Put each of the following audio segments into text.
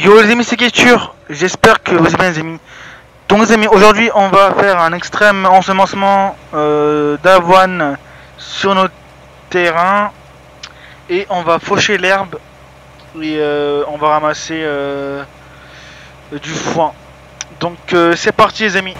Yo les amis c'est Ketur, j'espère que vous allez bien les amis. Donc les amis, aujourd'hui on va faire un extrême ensemencement euh, d'avoine sur notre terrain et on va faucher l'herbe et euh, on va ramasser euh, du foin. Donc c'est parti les amis.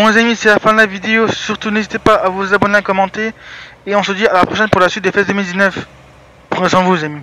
Bon les amis, c'est la fin de la vidéo, surtout n'hésitez pas à vous abonner, à commenter, et on se dit à la prochaine pour la suite des Fêtes 2019. Prenez soin de vous amis.